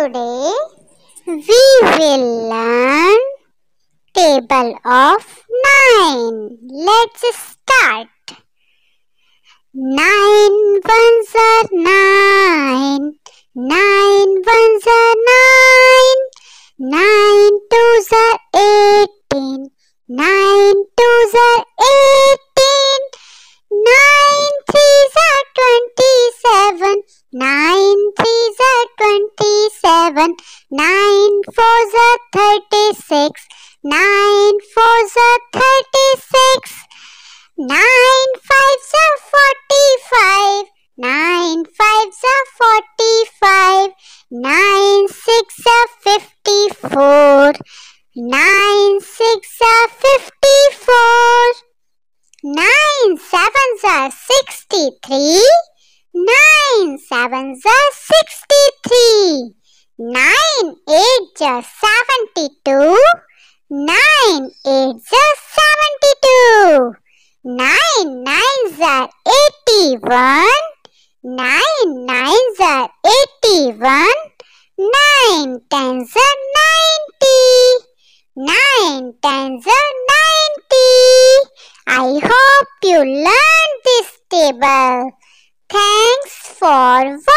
Today we will learn table of 9. Let's start. 9 ones are 9, 27, 9 fours are 36, 9 fours are 36, 9 fives are 45, 9 fives are 45, 9 six are 54, 9 six are 54, 9 sevens are 63, 9 sevens are 63, 9 eights are 72, 9 eights are 72, 9 nines are 81, 9 nines are 81, 9 tens are 90, 9 tens are 90. I hope you learned this table. Thanks for.